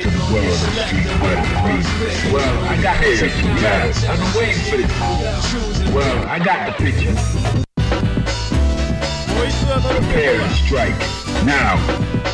to the world of street fighting Well, I got the picture, been waiting for this. Well, I got the picture. Prepare to strike. Now.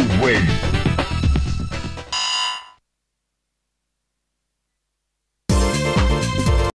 You win.